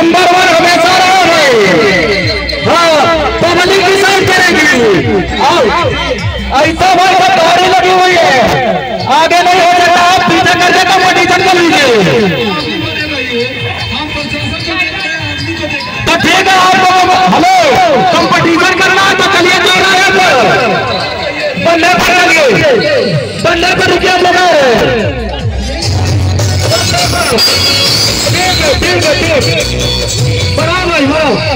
Number one हमेशा रहे। भाई हाँ पब्लिक की साइड करेंगे हाँ, ऐसा भाई सब दौड़ी लगी हुई है। आगे नहीं हो सकता, आप पीछे कर करके कॉम्पिटिशन कर लीजिए। तो ठीक है, आप लोगों को हेलो कंपटीशन करना है तो चलिए जो रहा है तो बंदे पर लगे। बंदे पर रुकिए आप लोग Parabéns! chega. Irmão.